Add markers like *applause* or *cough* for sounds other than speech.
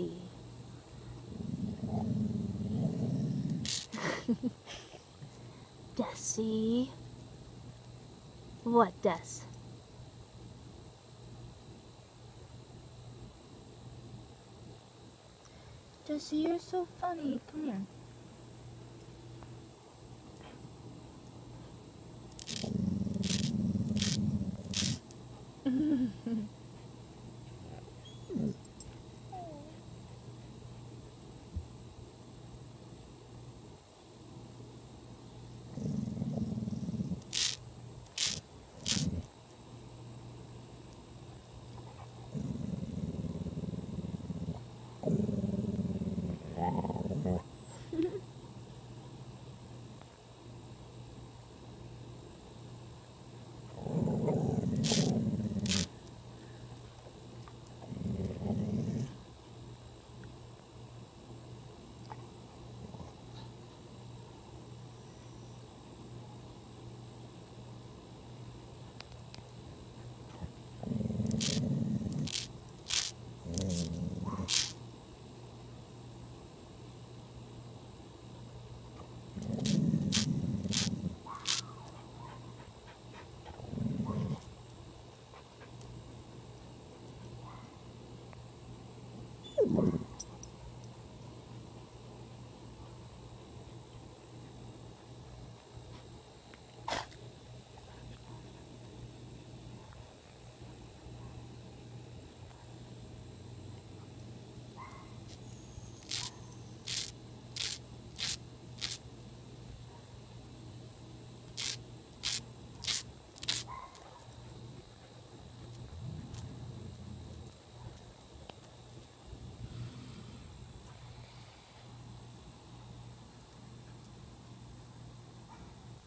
*laughs* Desi. Desi. What, Des? Desi, you're so funny. Come here.